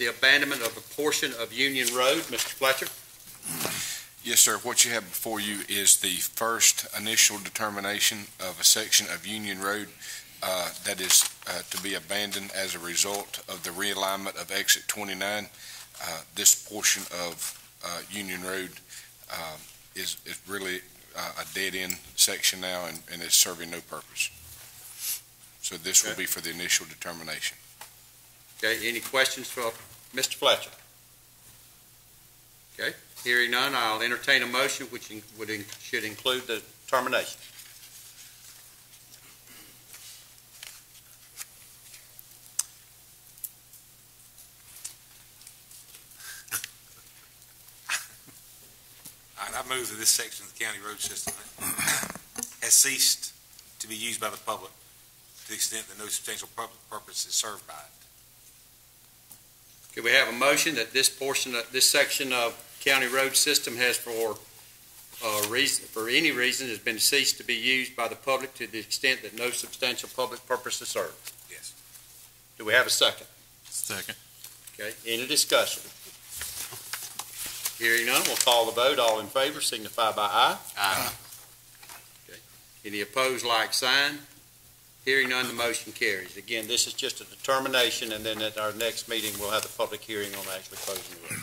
the abandonment of a portion of Union Road. Mr. Fletcher? Yes, sir. What you have before you is the first initial determination of a section of Union Road uh, that is uh, to be abandoned as a result of the realignment of exit 29. Uh, This portion of uh, Union Road uh, is is really uh, a dead-end section now and and is serving no purpose. So this will be for the initial determination. Okay, any questions for Mr. Fletcher? Okay, hearing none, I'll entertain a motion which in- would, in- should include the termination. I move that this section of the county road system has ceased to be used by the public to the extent that no substantial public purpose is served by it. Could we have a motion that this portion, of this section of county road system has for, uh, reason, for any reason has been ceased to be used by the public to the extent that no substantial public purpose is served? Yes. Do we have a second? Second. Okay, any discussion? Hearing none, we'll call the vote. All in favor signify by aye. Aye. Okay. Any opposed, like sign. Hearing none, the motion carries. Again, this is just a determination, and then at our next meeting, we'll have the public hearing on actually closing the road.